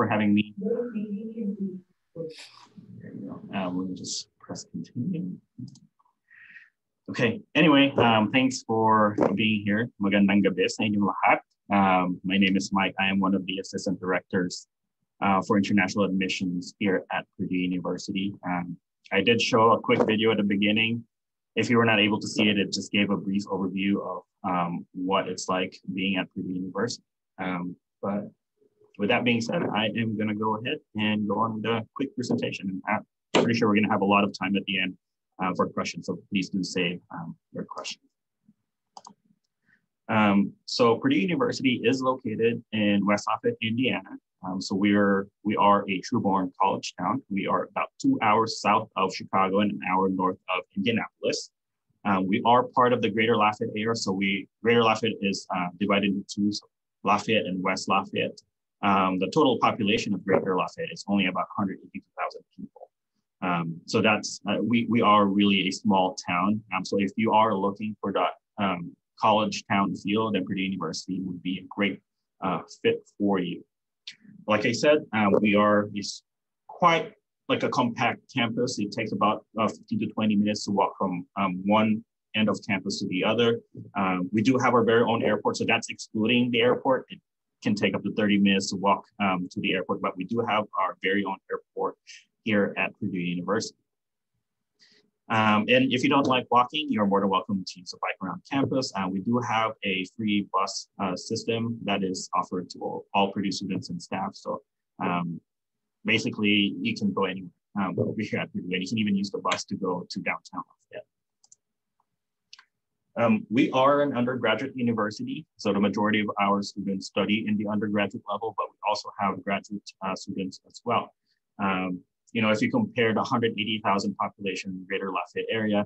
for having me. Um, let me just press continue. Okay, anyway, um, thanks for being here. Magandang gabi sa inyong lahat. Um, my name is Mike. I am one of the assistant directors uh, for international admissions here at Purdue University. Um, I did show a quick video at the beginning. If you were not able to see it, it just gave a brief overview of um, what it's like being at Purdue University. Um, but with that being said, I am going to go ahead and go on with a quick presentation. I'm pretty sure we're going to have a lot of time at the end uh, for questions, so please do save um, your questions. Um, so Purdue University is located in West Lafayette, Indiana. Um, so we are we are a true-born college town. We are about two hours south of Chicago and an hour north of Indianapolis. Um, we are part of the Greater Lafayette area. So we Greater Lafayette is uh, divided into two, so Lafayette and West Lafayette. Um, the total population of Greater Lafayette is only about 182,000 people. Um, so that's, uh, we, we are really a small town. Um, so if you are looking for that um, college town feel, then Purdue University would be a great uh, fit for you. Like I said, uh, we are is quite like a compact campus. It takes about uh, 15 to 20 minutes to walk from um, one end of campus to the other. Um, we do have our very own airport, so that's excluding the airport. It can take up to 30 minutes to walk um, to the airport, but we do have our very own airport here at Purdue University. Um, and if you don't like walking, you're more than welcome to use a bike around campus. Uh, we do have a free bus uh, system that is offered to all, all Purdue students and staff. So um, basically, you can go anywhere um, over here at Purdue, and you can even use the bus to go to downtown Lafayette. Um, we are an undergraduate university, so the majority of our students study in the undergraduate level, but we also have graduate uh, students as well. Um, you know, if you compare the 180,000 population in greater Lafayette area,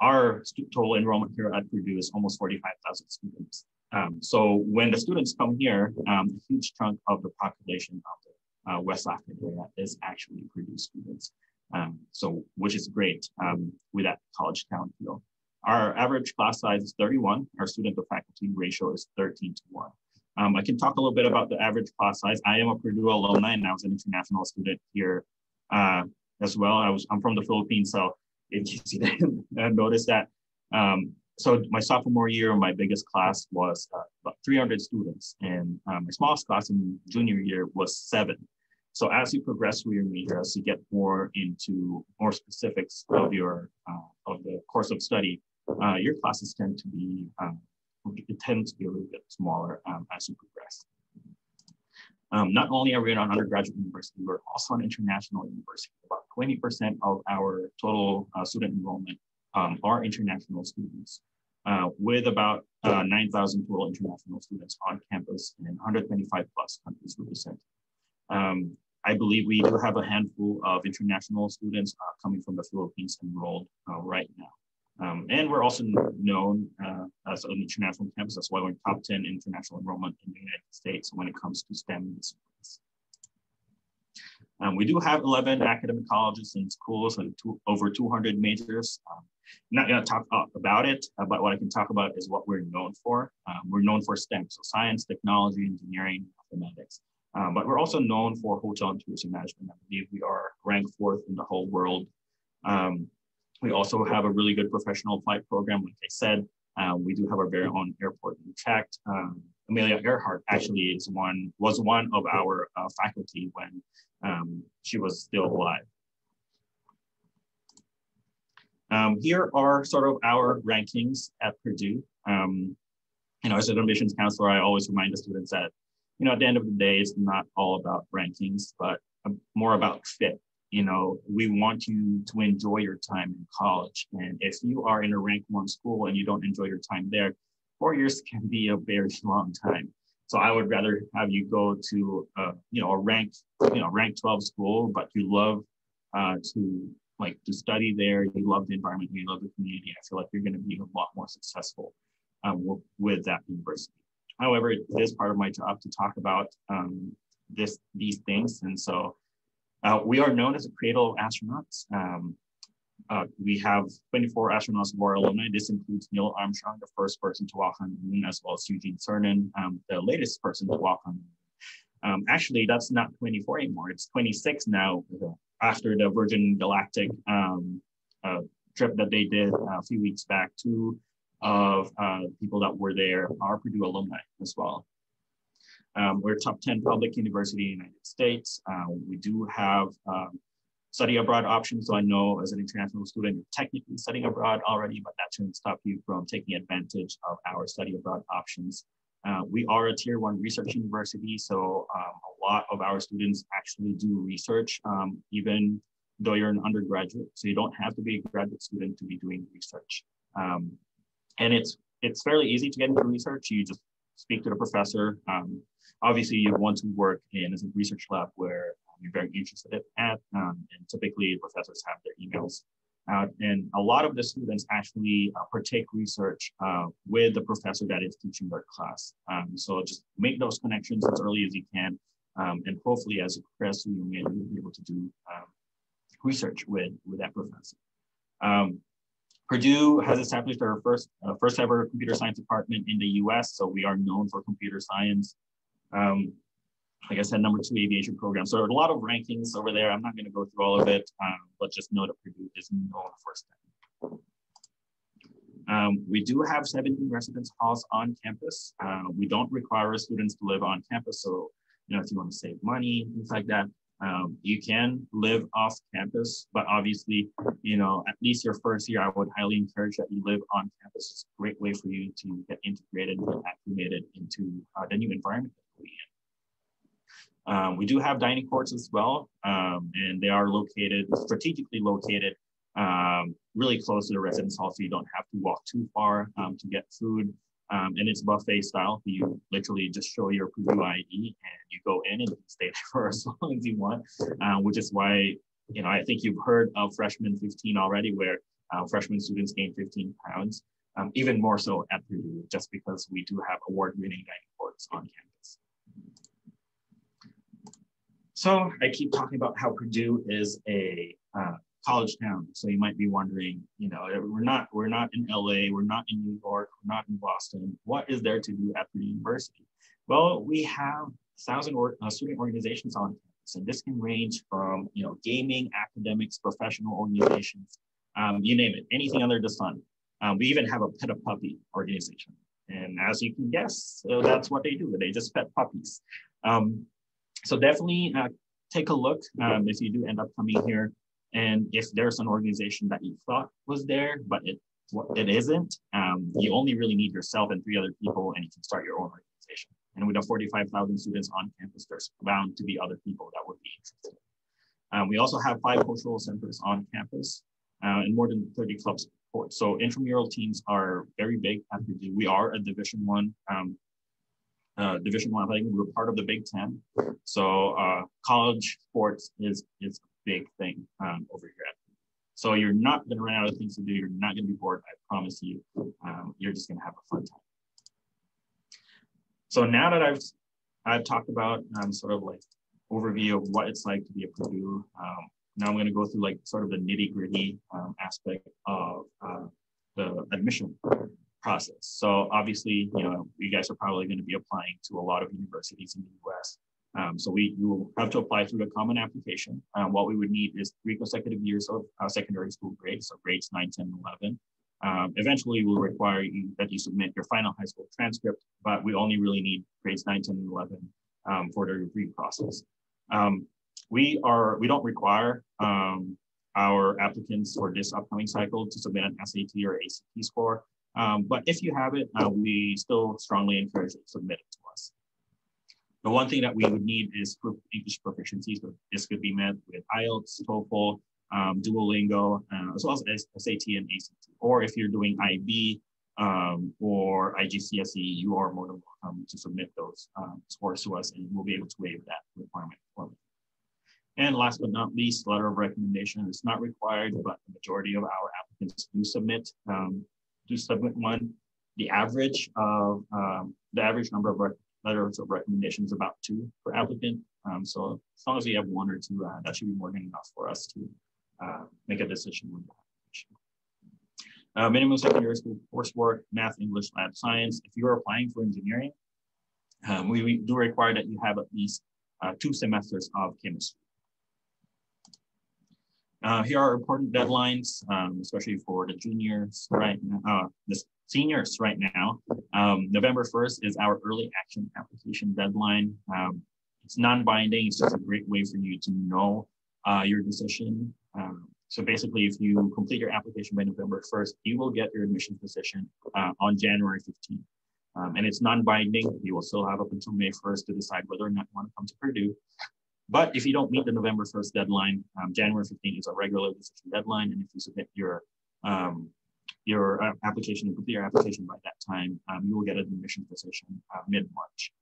our total enrollment here at Purdue is almost 45,000 students. Um, so when the students come here, um, a huge chunk of the population of the uh, West Lafayette area is actually Purdue students. Um, so, which is great um, with that college town feel. Our average class size is 31. Our student to faculty ratio is 13 to 1. Um, I can talk a little bit about the average class size. I am a Purdue alumni and I was an international student here uh, as well. I was I'm from the Philippines, so if you see that, notice that. Um, so my sophomore year, my biggest class was uh, about 300 students, and um, my smallest class in junior year was seven. So as you progress through your major, as you get more into more specifics of your uh, of the course of study, uh, your classes tend to be um, it tends to be a little bit smaller um, as you progress. Um, not only are we an undergraduate university, we're also an international university. About 20% of our total uh, student enrollment um, are international students, uh, with about uh, 9,000 total international students on campus and 125 plus countries represented. Um, I believe we do have a handful of international students uh, coming from the Philippines enrolled uh, right now. Um, and we're also known uh, as an international campus. That's why we're in top 10 international enrollment in the United States when it comes to STEM disciplines. Um, we do have 11 academic colleges and schools and two, over 200 majors. Um, I'm not going to talk about it, uh, but what I can talk about is what we're known for. Um, we're known for STEM, so science, technology, engineering, mathematics. Um, but we're also known for hotel and tourism management. I believe we are ranked fourth in the whole world um, we also have a really good professional flight program. Like I said, uh, we do have our very own airport in fact. Um, Amelia Earhart actually is one was one of our uh, faculty when um, she was still alive. Um, here are sort of our rankings at Purdue. Um, you know, as an admissions counselor, I always remind the students that, you know, at the end of the day, it's not all about rankings, but more about fit you know, we want you to enjoy your time in college. And if you are in a rank one school and you don't enjoy your time there, four years can be a very long time. So I would rather have you go to, uh, you know, a rank, you know, rank 12 school, but you love uh, to like to study there. You love the environment, you love the community. I feel like you're going to be a lot more successful um, with that university. However, it is part of my job to talk about um, this these things, and so uh, we are known as a cradle of astronauts. Um, uh, we have 24 astronauts who are alumni. This includes Neil Armstrong, the first person to walk on the moon, as well as Eugene Cernan, um, the latest person to walk on the moon. Um, actually, that's not 24 anymore. It's 26 now after the Virgin Galactic um, uh, trip that they did a few weeks back. Two of uh, people that were there are Purdue alumni as well. Um, we're top 10 public university in the United States. Uh, we do have um, study abroad options. So I know as an international student, you're technically studying abroad already, but that shouldn't stop you from taking advantage of our study abroad options. Uh, we are a tier one research university, so um, a lot of our students actually do research, um, even though you're an undergraduate. So you don't have to be a graduate student to be doing research. Um, and it's it's fairly easy to get into research. You just speak to the professor. Um, obviously, you want to work in a research lab where you're very interested at, um, and typically professors have their emails out. and a lot of the students actually uh, partake research uh, with the professor that is teaching their class. Um, so just make those connections as early as you can. Um, and hopefully as a professor, you may be able to do um, research with, with that professor. Um, Purdue has established our first, uh, first ever computer science department in the US. So we are known for computer science. Um, like I said, number two aviation program. So there are a lot of rankings over there. I'm not going to go through all of it, um, but just know that Purdue is known for STEM. Um, we do have 17 residence halls on campus. Uh, we don't require students to live on campus. So, you know, if you want to save money, things like that, um, you can live off campus, but obviously, you know, at least your first year, I would highly encourage that you live on campus. It's a great way for you to get integrated and acclimated into uh, the new environment in. Um, we do have dining courts as well, um, and they are located, strategically located, um, really close to the residence hall, so you don't have to walk too far um, to get food. Um, and it's buffet style. You literally just show your Purdue ID and you go in and you stay there for as long as you want, uh, which is why, you know, I think you've heard of freshman 15 already, where uh, freshman students gain 15 pounds, um, even more so at Purdue, just because we do have award-winning dining courts on campus. So I keep talking about how Purdue is a uh, college town. So you might be wondering, you know, we're not we're not in LA, we're not in New York, we're not in Boston. What is there to do at Purdue University? Well, we have thousand or, uh, student organizations on campus, and this can range from you know gaming, academics, professional organizations, um, you name it, anything under the sun. Um, we even have a pet a puppy organization, and as you can guess, so that's what they do. They just pet puppies. Um, so definitely uh, take a look um, if you do end up coming here. And if there's an organization that you thought was there, but it it isn't, um, you only really need yourself and three other people, and you can start your own organization. And with the 45,000 students on campus, there's bound to be other people that would be interested. Um, we also have five cultural centers on campus uh, and more than 30 clubs. So intramural teams are very big. We are a Division One um, uh, Division One athletic. We're part of the Big Ten, so uh, college sports is is a big thing um, over here. So you're not going to run out of things to do. You're not going to be bored. I promise you. Um, you're just going to have a fun time. So now that I've I've talked about um, sort of like overview of what it's like to be a Purdue. Um, now I'm going to go through like sort of the nitty gritty um, aspect of uh, the admission process. So obviously, you know, you guys are probably going to be applying to a lot of universities in the US. Um, so we you will have to apply through a common application. Um, what we would need is three consecutive years of uh, secondary school grades, so grades 9, 10, 11. Um, eventually, we'll require you that you submit your final high school transcript, but we only really need grades 9, 10, and 11 um, for the review process. Um, we are we don't require um, our applicants for this upcoming cycle to submit an SAT or ACT score. Um, but if you have it, uh, we still strongly encourage you to submit it to us. The one thing that we would need is proof of English proficiency. So this could be met with IELTS, TOEFL, um, Duolingo, uh, as well as SAT and ACT. Or if you're doing IB um, or IGCSE, you are more than welcome to submit those um, scores to us and we'll be able to waive that requirement for you. And last but not least, letter of recommendation is not required, but the majority of our applicants do submit um, to submit one. The average of um, the average number of letters of recommendation is about two per applicant. Um, so as long as we have one or two, uh, that should be more than enough for us to uh, make a decision on the application. Uh, minimum secondary school coursework, math, English, lab science. If you are applying for engineering, um, we, we, do require that you have at least uh, two semesters of chemistry. Uh, here are important deadlines, um, especially for the juniors right now, uh, the seniors right now. Um, November 1st is our early action application deadline. Um, it's non-binding, it's just a great way for you to know uh, your decision. Um, so basically, if you complete your application by November 1st, you will get your admission position uh, on January 15th. Um, and it's non-binding. You will still have up until May 1st to decide whether or not you want to come to Purdue. But if you don't meet the November 1st deadline, um, January 15th is a regular decision deadline. And if you submit your um, your uh, application and complete your application by that time, um, you will get an admission position uh, mid-March.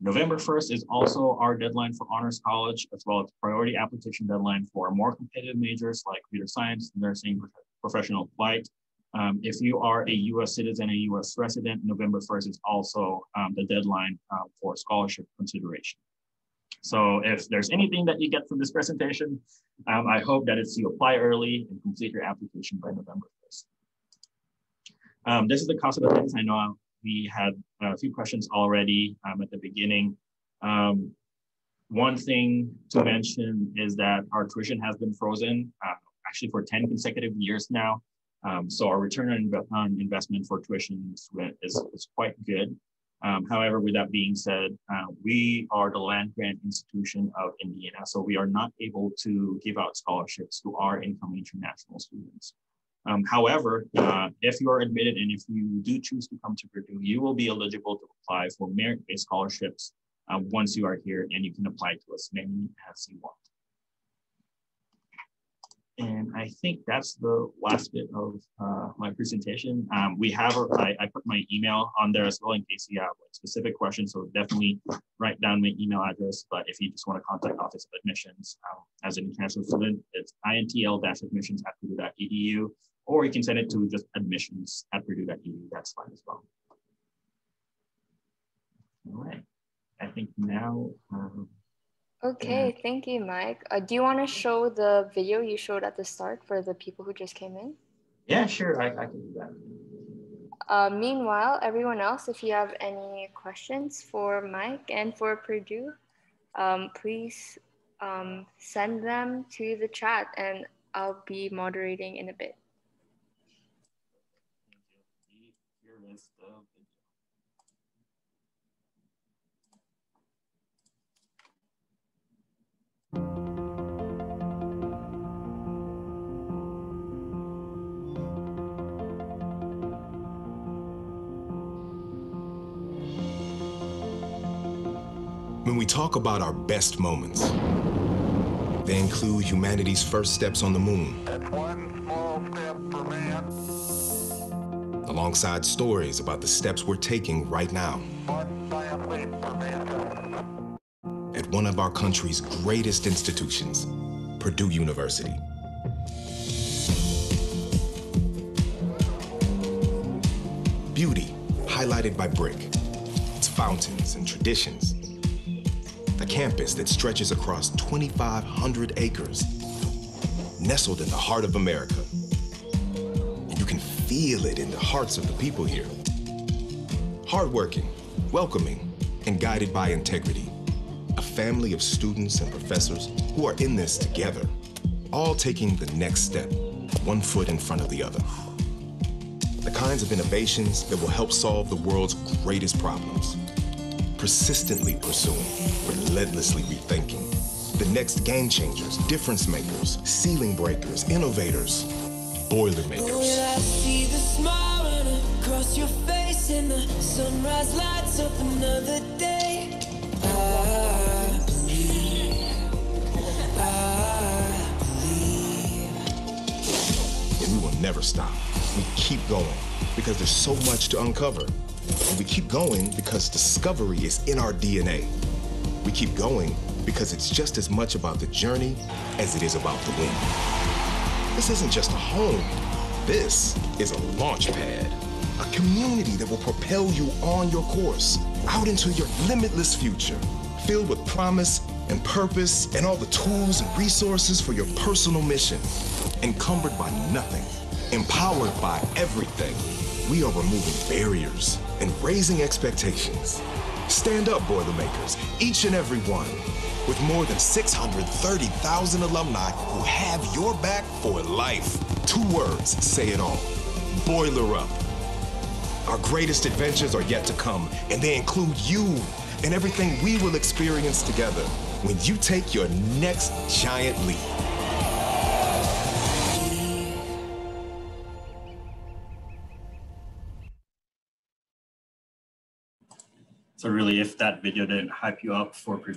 November 1st is also our deadline for Honors College, as well as priority application deadline for more competitive majors like computer science, nursing, professional flight. Um, if you are a US citizen, a US resident, November 1st is also um, the deadline uh, for scholarship consideration. So if there's anything that you get from this presentation, um, I hope that it's you apply early and complete your application by November 1st. Um, this is the cost of attendance. I know we had a few questions already um, at the beginning. Um, one thing to mention is that our tuition has been frozen uh, actually for 10 consecutive years now. Um, so our return on, investment for tuition is, is quite good. Um, however, with that being said, uh, we are the land grant institution of Indiana, so we are not able to give out scholarships to our incoming international students. Um, however, uh, if you are admitted and if you do choose to come to Purdue, you will be eligible to apply for merit-based scholarships uh, once you are here and you can apply to as many as you want. And I think that's the last bit of uh, my presentation. Um, we have, a, I, I put my email on there as well in case you have like, specific questions. So definitely write down my email address. But if you just want to contact Office of Admissions um, as an international student, it's intl-admissions at purdue.edu, or you can send it to just admissions at purdue.edu. That's fine as well. All right. I think now um, Okay, yeah. thank you, Mike. Uh, do you want to show the video you showed at the start for the people who just came in? Yeah, sure, I, I can do that. Uh, meanwhile, everyone else, if you have any questions for Mike and for Purdue, um, please um, send them to the chat and I'll be moderating in a bit. When we talk about our best moments, they include humanity's first steps on the moon. Alongside stories about the steps we're taking right now. At one of our country's greatest institutions, Purdue University. Beauty, highlighted by brick. Its fountains and traditions campus that stretches across 2,500 acres, nestled in the heart of America. And you can feel it in the hearts of the people here. Hardworking, welcoming, and guided by integrity. A family of students and professors who are in this together, all taking the next step, one foot in front of the other. The kinds of innovations that will help solve the world's greatest problems persistently pursuing, relentlessly rethinking. The next game changers, difference makers, ceiling breakers, innovators, boiler makers. I see the smile across your face and the sunrise lights up another day. I believe, I believe. And we will never stop. We keep going because there's so much to uncover. And we keep going because discovery is in our DNA. We keep going because it's just as much about the journey as it is about the win. This isn't just a home. This is a launch pad, a community that will propel you on your course, out into your limitless future, filled with promise and purpose and all the tools and resources for your personal mission, encumbered by nothing, empowered by everything. We are removing barriers and raising expectations. Stand up, Boilermakers, each and every one. With more than 630,000 alumni who have your back for life. Two words say it all Boiler Up. Our greatest adventures are yet to come, and they include you and everything we will experience together when you take your next giant leap. So really, if that video didn't hype you up for Purdue,